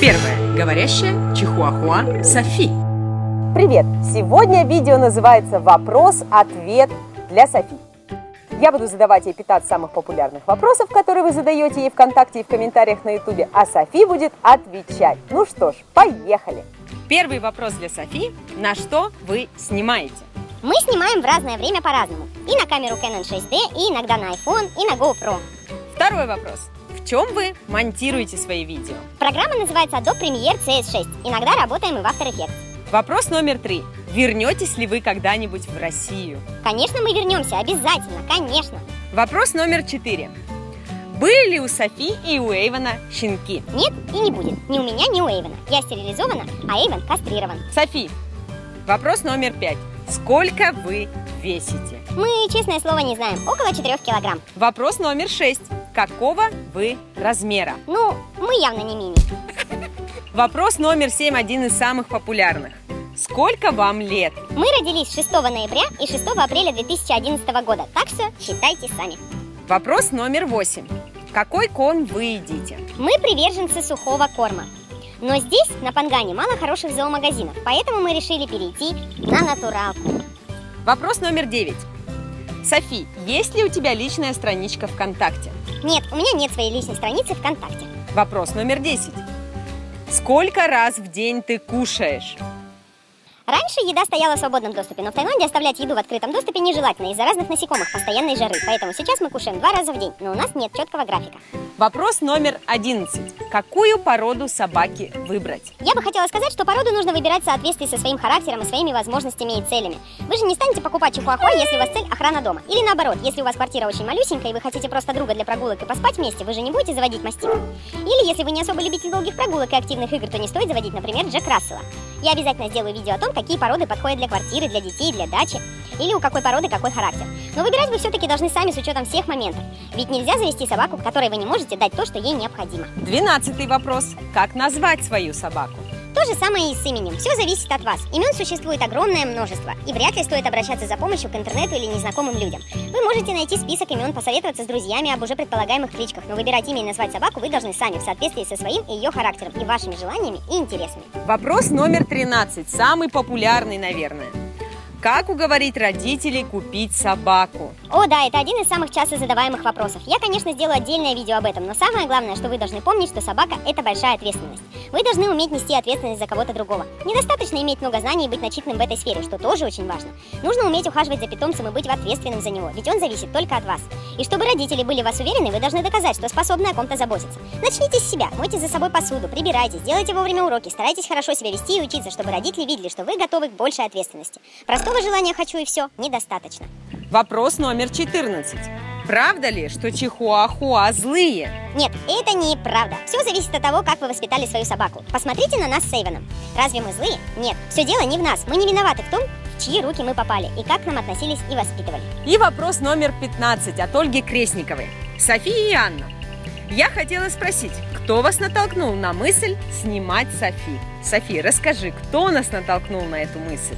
Первое. Говорящая чихуахуа Софи. Привет! Сегодня видео называется «Вопрос-ответ для Софи». Я буду задавать ей 15 самых популярных вопросов, которые вы задаете ей ВКонтакте и в комментариях на Ютубе, а Софи будет отвечать. Ну что ж, поехали! Первый вопрос для Софи. На что вы снимаете? Мы снимаем в разное время по-разному. И на камеру Canon 6D, и иногда на iPhone, и на GoPro. Второй вопрос. Чем вы монтируете свои видео? Программа называется Adobe Premiere CS6. Иногда работаем и в After Effects. Вопрос номер три. Вернетесь ли вы когда-нибудь в Россию? Конечно, мы вернемся, обязательно, конечно. Вопрос номер четыре. Были ли у Софи и у Эйвена щенки? Нет и не будет. Ни у меня, ни у Эйвена. Я стерилизована, а Эйвен кастрирован. Софи, вопрос номер пять. Сколько вы весите? Мы, честное слово, не знаем. Около 4 килограмм. Вопрос номер шесть. Какого вы размера? Ну, мы явно не мими. Вопрос номер семь, один из самых популярных. Сколько вам лет? Мы родились 6 ноября и 6 апреля 2011 года. Так что считайте сами. Вопрос номер восемь. Какой кон вы едите? Мы приверженцы сухого корма. Но здесь, на Пангане, мало хороших зоомагазинов, поэтому мы решили перейти на натуралку. Вопрос номер девять. Софи, есть ли у тебя личная страничка ВКонтакте? Нет, у меня нет своей личной страницы ВКонтакте. Вопрос номер десять. Сколько раз в день ты кушаешь? Раньше еда стояла в свободном доступе, но в Таиланде оставлять еду в открытом доступе нежелательно из-за разных насекомых, постоянной жары. Поэтому сейчас мы кушаем два раза в день, но у нас нет четкого графика. Вопрос номер одиннадцать. Какую породу собаки выбрать? Я бы хотела сказать, что породу нужно выбирать в соответствии со своим характером и своими возможностями и целями. Вы же не станете покупать чихуахуа, если у вас цель охрана дома. Или наоборот, если у вас квартира очень малюсенькая и вы хотите просто друга для прогулок и поспать вместе, вы же не будете заводить мастифа. Или если вы не особо любите долгих прогулок и активных игр, то не стоит заводить, например, Джек Рассела. Я обязательно сделаю видео о том, какие породы подходят для квартиры, для детей, для дачи. Или у какой породы какой характер. Но выбирать вы все-таки должны сами с учетом всех моментов. Ведь нельзя завести собаку, которой вы не можете дать то, что ей необходимо. Двенадцатый вопрос. Как назвать свою собаку? То же самое и с именем. Все зависит от вас. Имен существует огромное множество, и вряд ли стоит обращаться за помощью к интернету или незнакомым людям. Вы можете найти список имен, посоветоваться с друзьями об уже предполагаемых кличках, но выбирать имя и назвать собаку вы должны сами в соответствии со своим и ее характером, и вашими желаниями и интересами. Вопрос номер 13, самый популярный, наверное. Как уговорить родителей купить собаку? О, да, это один из самых часто задаваемых вопросов. Я, конечно, сделаю отдельное видео об этом, но самое главное, что вы должны помнить, что собака – это большая ответственность. Вы должны уметь нести ответственность за кого-то другого. Недостаточно иметь много знаний и быть начитанным в этой сфере, что тоже очень важно. Нужно уметь ухаживать за питомцем и быть ответственным за него, ведь он зависит только от вас. И чтобы родители были в вас уверены, вы должны доказать, что способны о ком-то заботиться. Начните с себя, мойте за собой посуду, прибирайте, делайте вовремя уроки, старайтесь хорошо себя вести и учиться, чтобы родители видели, что вы готовы к большей ответственности. Простого желания «хочу» и все недостаточно. Вопрос номер 14. Правда ли, что чихуахуа злые? Нет, это неправда. Все зависит от того, как вы воспитали свою собаку. Посмотрите на нас с Эйвеном. Разве мы злые? Нет. Все дело не в нас. Мы не виноваты в том, в чьи руки мы попали и как к нам относились и воспитывали. И вопрос номер 15 от Ольги Кресниковой. София и Анна. Я хотела спросить, кто вас натолкнул на мысль снимать Софи? Софи, расскажи, кто нас натолкнул на эту мысль?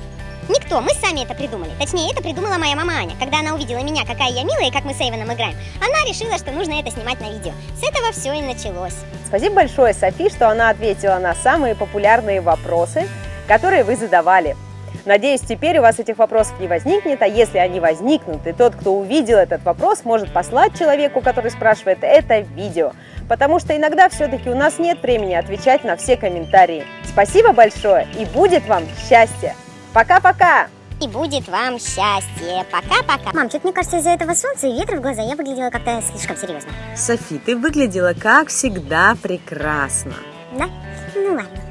Никто, мы сами это придумали. Точнее, это придумала моя мама Аня. Когда она увидела меня, какая я милая и как мы с Эйвеном играем, она решила, что нужно это снимать на видео. С этого все и началось. Спасибо большое, Софи, что она ответила на самые популярные вопросы, которые вы задавали. Надеюсь, теперь у вас этих вопросов не возникнет, а если они возникнут, и тот, кто увидел этот вопрос, может послать человеку, который спрашивает, это видео. Потому что иногда все-таки у нас нет времени отвечать на все комментарии. Спасибо большое и будет вам счастье! Пока-пока! И будет вам счастье. Пока-пока. Мам, что-то мне кажется, из-за этого солнца и ветра в глаза я выглядела как-то слишком серьезно. Софи, ты выглядела, как всегда, прекрасно. Да? Ну ладно.